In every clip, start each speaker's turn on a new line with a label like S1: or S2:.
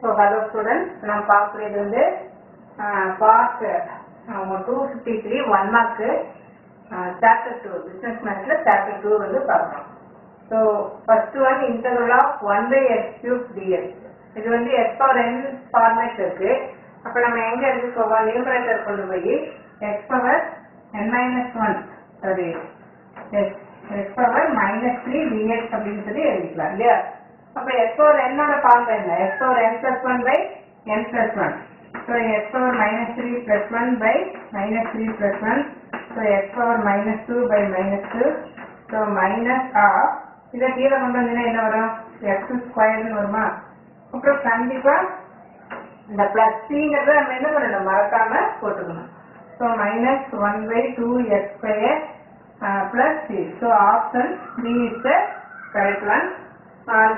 S1: So hello students நம்ம பார்க்குறது வந்து part two fifty three one mark chapter two business மேக்ஸில் சாப்டர் டூ வந்து பார்க்குறோம் so first one interval of one by s cube ds இது வந்து எஸ் பவர் என் ஃபார்மேட் இருக்கு. அப்போ நம்ம எங்கே எடுத்துக்கோவோம்? நியூமரேட்டர் கொண்டு போய் x power n minus one sorry x x power minus three ds அப்படின்னு சொல்லி எழுதிக்கலாம் இல்லையா? அப்போ எக்ஸ் பவர் என்னோட ஃபார்ம் என்ன x power one by n plus one so x power minus three plus one by minus three plus one so x power minus two by minus two so minus of இதை கீழே கொண்டு வந்தீங்கன்னா என்ன வரும்? X ஸ்கொயர்னு வருமா? அப்புறம் கண்டிப்பா இந்த பிளஸ் சிங்கிறத நம்ம என்ன பண்ணணும்? மறக்காம போட்டுக்கணும். So minus one by two x square plus c so option B is the correct one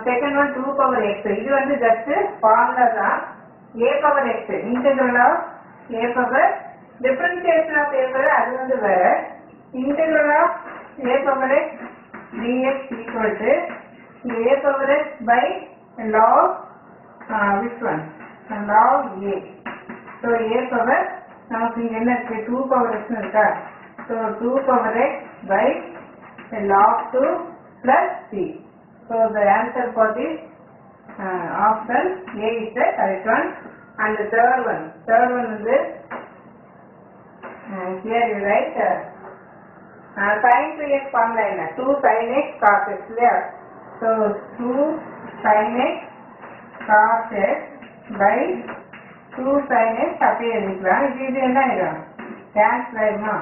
S1: second one two power x இது வந்து ஜஸ்ட் ஃபார்முலா தான். A power x integral of a power differentiation of a power அது வந்து வேற. Integral of a power x dx equal to a power x by log uh, which one? log a. So a power நமக்கு இங்க என்ன இருக்கு? 2 power x இருக்கா? So 2 power x by log 2 plus c. So the answer for this uh, option A is the correct one. And the third one, third one is this. Uh, here you write uh, uh, sin 2x formula என்ன 2 sin x cos x இல்லையா so 2 sin x cos x by 2 sin x அப்படியே எழுதிக்கலாம் இது இது என்ன ஆயிடும் cancel ஆயிடுமா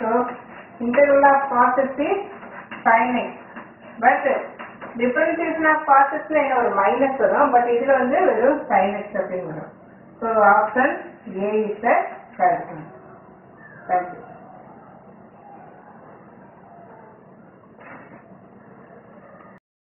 S1: so integral of cos x is sin x but differentiation of பார்ட்ஸ்ல என்ன ஒரு மைனஸ் வரும் பட் இதுல வந்து வெறும் சைன் எக்ஸ் அப்படின்னு வரும் so option A is correct thank you